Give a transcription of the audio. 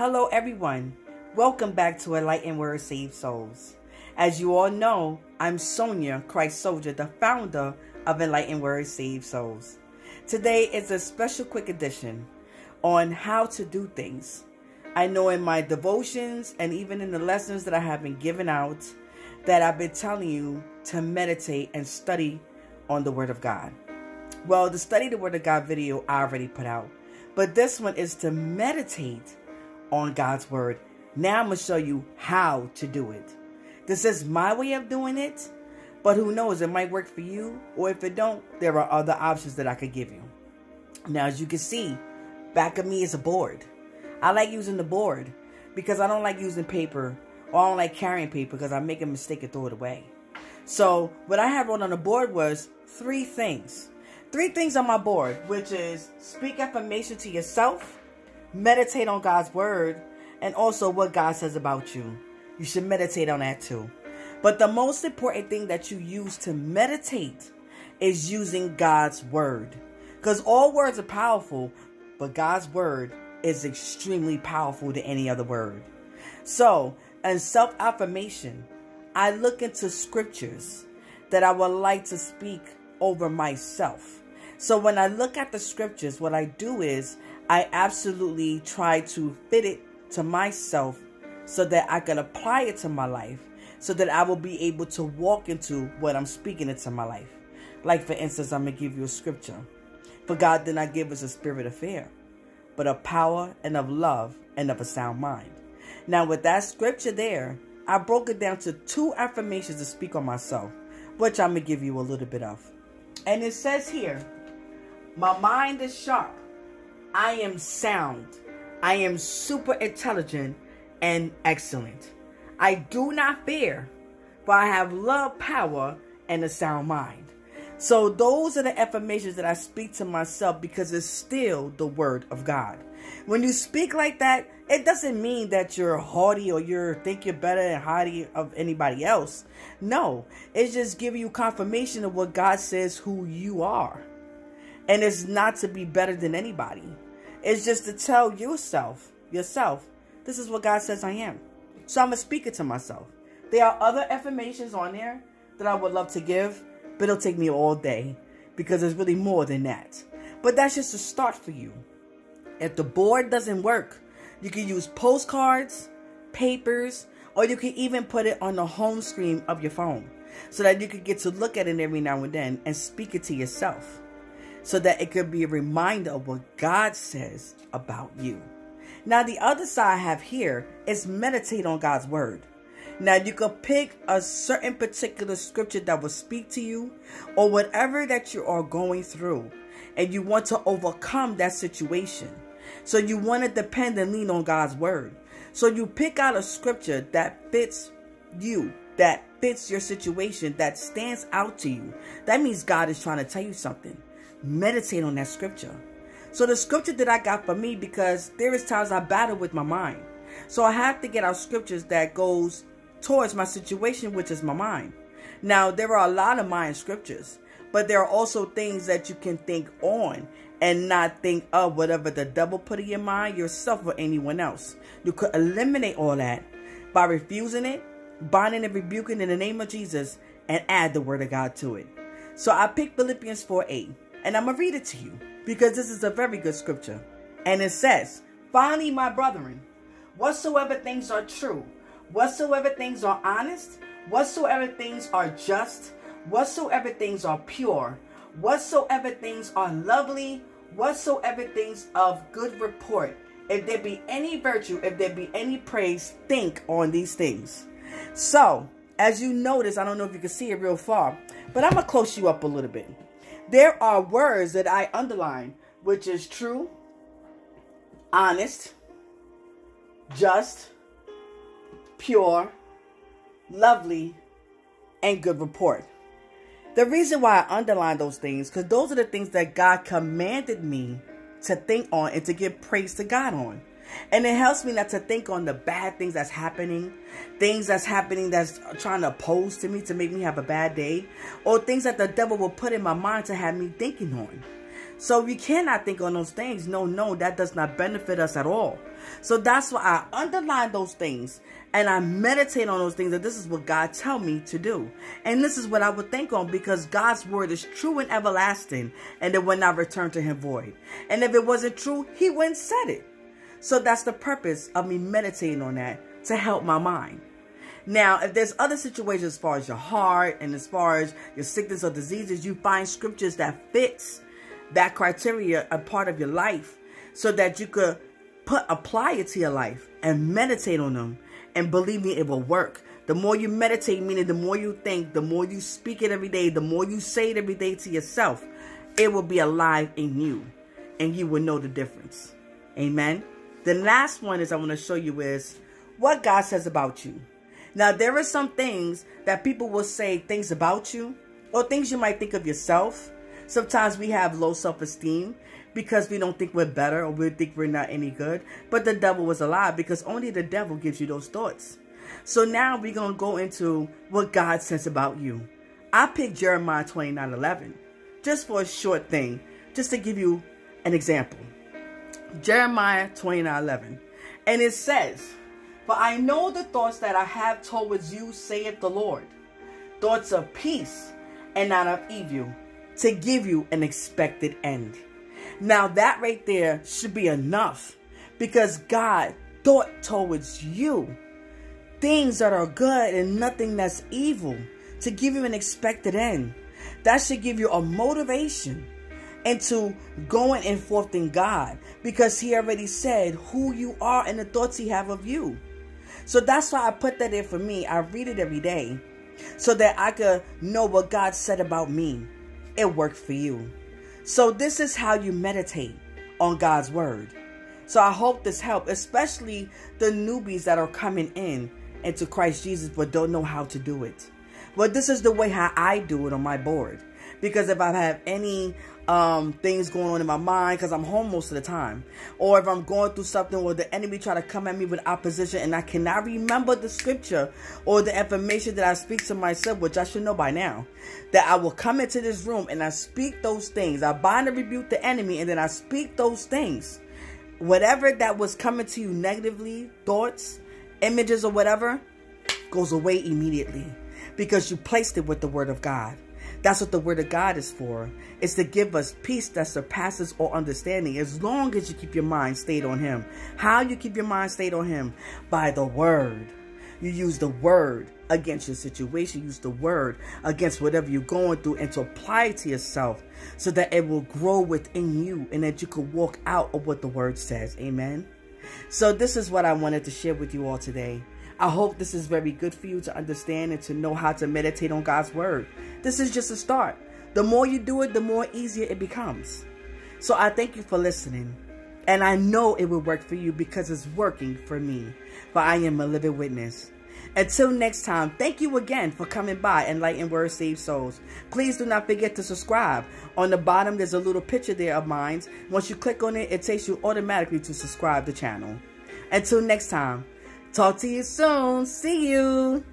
Hello, everyone. Welcome back to Enlighten Word Save Souls. As you all know, I'm Sonia Christ Soldier, the founder of Enlighten Word Save Souls. Today is a special quick edition on how to do things. I know in my devotions and even in the lessons that I have been giving out that I've been telling you to meditate and study on the Word of God. Well, the study the Word of God video I already put out, but this one is to meditate on God's Word. Now I'm going to show you how to do it. This is my way of doing it, but who knows, it might work for you, or if it don't, there are other options that I could give you. Now, as you can see, back of me is a board. I like using the board because I don't like using paper or I don't like carrying paper because I make a mistake and throw it away. So what I have wrote on the board was three things. Three things on my board, which is speak affirmation to yourself, meditate on God's word, and also what God says about you. You should meditate on that too. But the most important thing that you use to meditate is using God's word. Because all words are powerful, but God's word is extremely powerful to any other word. So, in self affirmation, I look into scriptures that I would like to speak over myself. So, when I look at the scriptures, what I do is I absolutely try to fit it to myself so that I can apply it to my life so that I will be able to walk into what I'm speaking into my life. Like, for instance, I'm going to give you a scripture. For God did not give us a spirit of fear, but of power and of love and of a sound mind. Now, with that scripture there, I broke it down to two affirmations to speak on myself, which I'm going to give you a little bit of. And it says here, My mind is sharp. I am sound. I am super intelligent and excellent. I do not fear, for I have love, power, and a sound mind. So those are the affirmations that I speak to myself because it's still the word of God. When you speak like that, it doesn't mean that you're haughty or you think you're better and haughty of anybody else. No, it's just giving you confirmation of what God says who you are. And it's not to be better than anybody. It's just to tell yourself, yourself, this is what God says I am. So I'm going to speak it to myself. There are other affirmations on there that I would love to give, but it'll take me all day because there's really more than that. But that's just a start for you. If the board doesn't work, you can use postcards, papers, or you can even put it on the home screen of your phone so that you could get to look at it every now and then and speak it to yourself so that it could be a reminder of what God says about you. Now, the other side I have here is meditate on God's word. Now, you could pick a certain particular scripture that will speak to you or whatever that you are going through and you want to overcome that situation. So you want to depend and lean on God's word. So you pick out a scripture that fits you, that fits your situation, that stands out to you. That means God is trying to tell you something. Meditate on that scripture. So the scripture that I got for me, because there is times I battle with my mind. So I have to get out scriptures that goes towards my situation, which is my mind. Now, there are a lot of mind scriptures, but there are also things that you can think on and not think of whatever the devil put in your mind, yourself or anyone else. You could eliminate all that by refusing it, binding and rebuking in the name of Jesus, and add the word of God to it. So I picked Philippians 4 8, and I'm going to read it to you because this is a very good scripture. And it says, Finally, my brethren, whatsoever things are true, whatsoever things are honest, whatsoever things are just, whatsoever things are pure, whatsoever things are lovely, whatsoever things of good report, if there be any virtue, if there be any praise, think on these things. So, as you notice, I don't know if you can see it real far, but I'm going to close you up a little bit. There are words that I underline, which is true, honest, just, pure, lovely, and good report. The reason why I underline those things, because those are the things that God commanded me to think on and to give praise to God on. And it helps me not to think on the bad things that's happening, things that's happening that's trying to oppose to me to make me have a bad day, or things that the devil will put in my mind to have me thinking on. So we cannot think on those things. No, no, that does not benefit us at all. So that's why I underline those things and I meditate on those things. And this is what God tell me to do. And this is what I would think on because God's word is true and everlasting and it will not return to him void. And if it wasn't true, he wouldn't said it. So that's the purpose of me meditating on that to help my mind. Now, if there's other situations as far as your heart and as far as your sickness or diseases, you find scriptures that fits that criteria a part of your life so that you could put apply it to your life and meditate on them and believe me, it will work. The more you meditate, meaning the more you think, the more you speak it every day, the more you say it every day to yourself, it will be alive in you and you will know the difference. Amen. The last one is I want to show you is what God says about you. Now, there are some things that people will say things about you or things you might think of yourself. Sometimes we have low self-esteem because we don't think we're better or we think we're not any good. But the devil was a lie because only the devil gives you those thoughts. So now we're going to go into what God says about you. I picked Jeremiah 29 11 just for a short thing, just to give you an example. Jeremiah 29 11. And it says, For I know the thoughts that I have towards you, saith the Lord, thoughts of peace and not of evil, to give you an expected end. Now that right there should be enough because God thought towards you things that are good and nothing that's evil to give you an expected end. That should give you a motivation into going and forth in God because he already said who you are and the thoughts he have of you. So that's why I put that in for me. I read it every day so that I could know what God said about me. It worked for you. So this is how you meditate on God's word. So I hope this helped, especially the newbies that are coming in into Christ Jesus but don't know how to do it. Well, this is the way how I do it on my board. Because if I have any um, things going on in my mind, because I'm home most of the time, or if I'm going through something or the enemy try to come at me with opposition and I cannot remember the scripture or the information that I speak to myself, which I should know by now, that I will come into this room and I speak those things. I bind and rebuke the enemy and then I speak those things. Whatever that was coming to you negatively, thoughts, images or whatever, goes away immediately because you placed it with the word of God. That's what the word of God is for. It's to give us peace that surpasses all understanding as long as you keep your mind stayed on him. How you keep your mind stayed on him? By the word. You use the word against your situation. Use the word against whatever you're going through and to apply it to yourself so that it will grow within you and that you can walk out of what the word says. Amen. So this is what I wanted to share with you all today. I hope this is very good for you to understand and to know how to meditate on God's word. This is just a start. The more you do it, the more easier it becomes. So I thank you for listening. And I know it will work for you because it's working for me. For I am a living witness. Until next time, thank you again for coming by Enlighten Word Save Souls. Please do not forget to subscribe. On the bottom, there's a little picture there of mine. Once you click on it, it takes you automatically to subscribe the channel. Until next time, Talk to you soon. See you.